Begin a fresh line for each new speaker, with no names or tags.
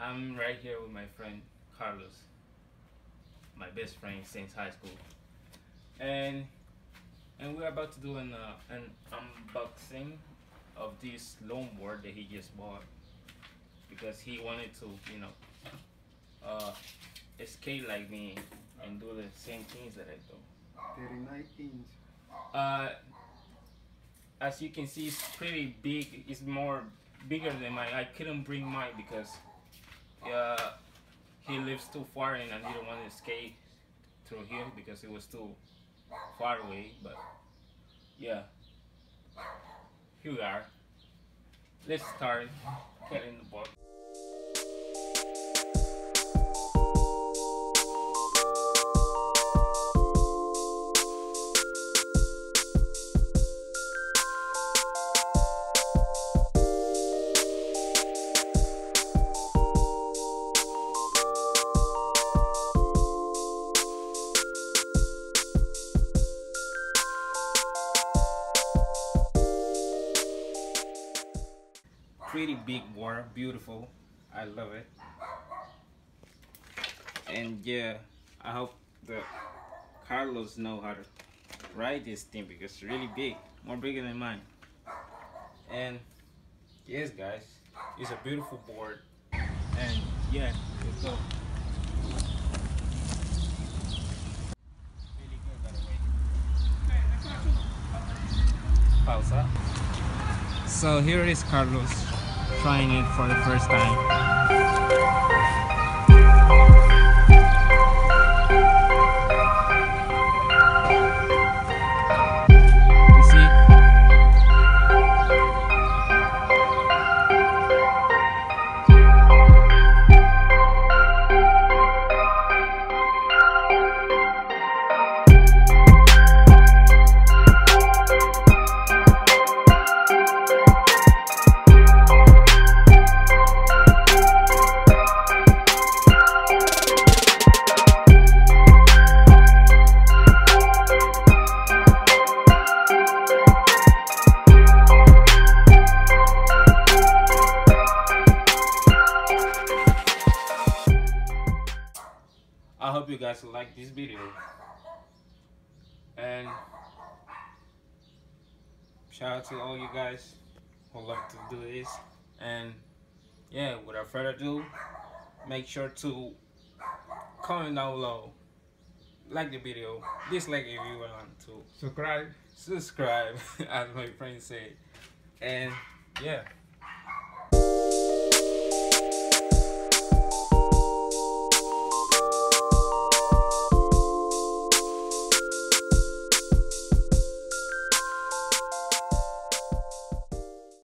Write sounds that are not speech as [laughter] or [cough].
I'm right here with my friend Carlos, my best friend since high school, and and we're about to do an uh, an unboxing of this longboard that he just bought because he wanted to, you know, uh, skate like me and do the same things that I do.
39 inch.
Uh, as you can see, it's pretty big. It's more bigger than mine. I couldn't bring mine because uh, he lives too far and I didn't want to skate through here because it was too far away. But yeah, here we are. Let's start getting the board. Pretty big board beautiful. I love it. And yeah i hope that carlos know how to ride this thing because it's really big more bigger than mine. And yes guys it's a beautiful board. And yeah let's go. Pausa. So here is Carlos trying it for the first time. Hope you guys like this video. And shout out to all you guys who love to do this. And yeah, without further ado, make sure to comment down below. Like the video, dislike if you want to.
Subscribe.
Subscribe, [laughs] as my friend said. And yeah.